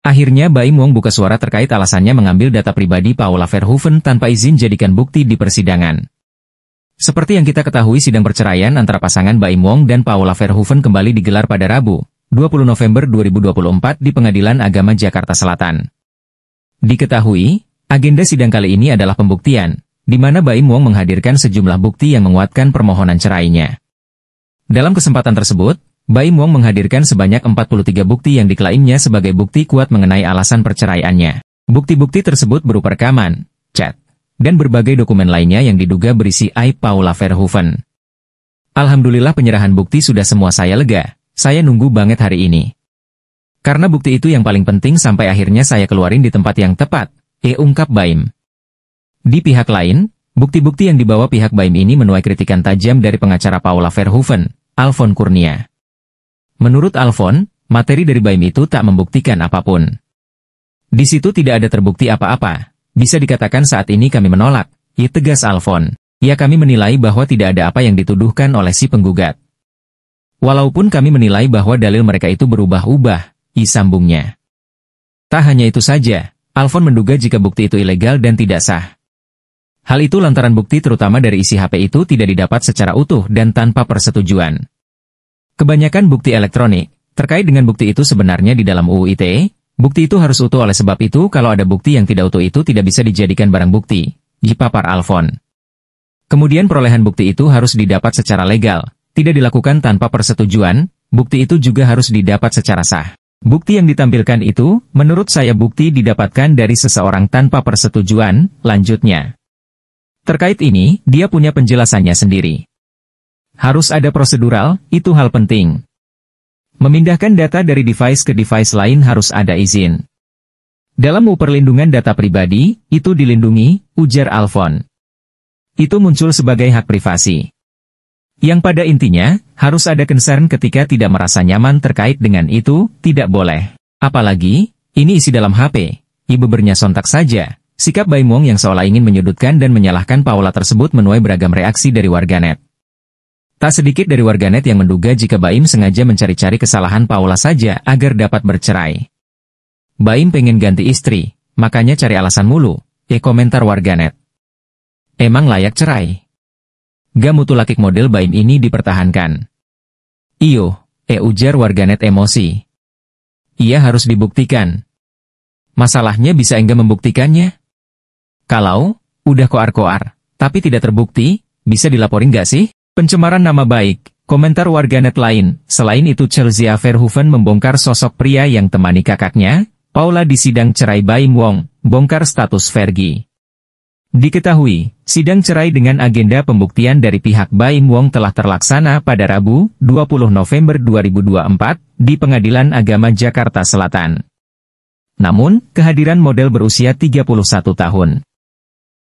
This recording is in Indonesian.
Akhirnya Baim Wong buka suara terkait alasannya mengambil data pribadi Paula Verhoeven tanpa izin jadikan bukti di persidangan. Seperti yang kita ketahui sidang perceraian antara pasangan Baim Wong dan Paula Verhoeven kembali digelar pada Rabu, 20 November 2024 di Pengadilan Agama Jakarta Selatan. Diketahui, agenda sidang kali ini adalah pembuktian, di mana Baim Wong menghadirkan sejumlah bukti yang menguatkan permohonan cerainya. Dalam kesempatan tersebut, Baim Wong menghadirkan sebanyak 43 bukti yang diklaimnya sebagai bukti kuat mengenai alasan perceraiannya. Bukti-bukti tersebut berupa rekaman, chat, dan berbagai dokumen lainnya yang diduga berisi aib Paula Verhoeven. Alhamdulillah penyerahan bukti sudah semua saya lega, saya nunggu banget hari ini. Karena bukti itu yang paling penting sampai akhirnya saya keluarin di tempat yang tepat, e ungkap Baim. Di pihak lain, bukti-bukti yang dibawa pihak Baim ini menuai kritikan tajam dari pengacara Paula Verhoeven, Alfon Kurnia. Menurut Alfon, materi dari Baim itu tak membuktikan apa pun. Di situ tidak ada terbukti apa-apa. Bisa dikatakan saat ini kami menolak, ya tegas Alfon. Ya kami menilai bahwa tidak ada apa yang dituduhkan oleh si penggugat. Walaupun kami menilai bahwa dalil mereka itu berubah-ubah, Isambungnya. Tak hanya itu saja, Alfon menduga jika bukti itu ilegal dan tidak sah. Hal itu lantaran bukti terutama dari isi HP itu tidak didapat secara utuh dan tanpa persetujuan. Kebanyakan bukti elektronik, terkait dengan bukti itu sebenarnya di dalam UU ITE, bukti itu harus utuh oleh sebab itu kalau ada bukti yang tidak utuh itu tidak bisa dijadikan barang bukti, jipapar Alfon. Kemudian perolehan bukti itu harus didapat secara legal, tidak dilakukan tanpa persetujuan, bukti itu juga harus didapat secara sah. Bukti yang ditampilkan itu, menurut saya bukti didapatkan dari seseorang tanpa persetujuan, lanjutnya. Terkait ini, dia punya penjelasannya sendiri. Harus ada prosedural, itu hal penting. Memindahkan data dari device ke device lain harus ada izin. Dalam perlindungan data pribadi, itu dilindungi, ujar Alfon. Itu muncul sebagai hak privasi. Yang pada intinya, harus ada concern ketika tidak merasa nyaman terkait dengan itu, tidak boleh. Apalagi, ini isi dalam HP. Ibu bernya sontak saja. Sikap Baimong yang seolah ingin menyudutkan dan menyalahkan Paula tersebut menuai beragam reaksi dari warganet. Tak sedikit dari warganet yang menduga jika Baim sengaja mencari-cari kesalahan Paula saja agar dapat bercerai. Baim pengen ganti istri, makanya cari alasan mulu, e komentar warganet. Emang layak cerai? Gak mutu lakik model Baim ini dipertahankan. Iyo, e ujar warganet emosi. Ia harus dibuktikan. Masalahnya bisa enggak membuktikannya? Kalau, udah koar-koar, tapi tidak terbukti, bisa dilaporin gak sih? Pencemaran nama baik, komentar warganet lain, selain itu Chelsea Verhoeven membongkar sosok pria yang temani kakaknya, Paula di sidang cerai Baim Wong, bongkar status Fergie. Diketahui, sidang cerai dengan agenda pembuktian dari pihak Baim Wong telah terlaksana pada Rabu, 20 November 2024, di Pengadilan Agama Jakarta Selatan. Namun, kehadiran model berusia 31 tahun,